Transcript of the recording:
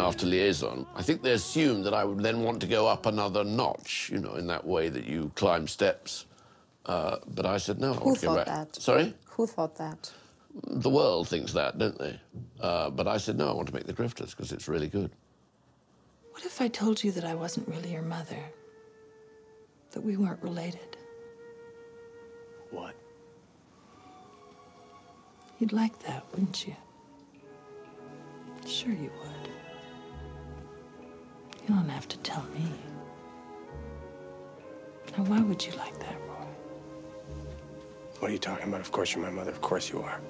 After liaison, I think they assumed that I would then want to go up another notch, you know, in that way that you climb steps. Uh, but I said, no, I Who want to go thought back. that? Sorry? Who thought that? The world thinks that, don't they? Uh, but I said, no, I want to make the Grifters because it's really good. What if I told you that I wasn't really your mother? That we weren't related? What? You'd like that, wouldn't you? Sure you would. You don't have to tell me. Now, why would you like that, Roy? What are you talking about? Of course you're my mother. Of course you are.